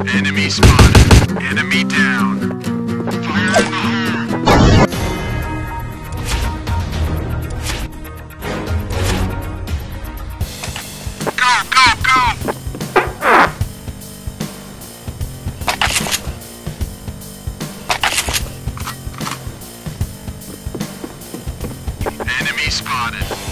Enemy spotted. Enemy down. Fire in the hole. Go, go, go! Enemy spotted.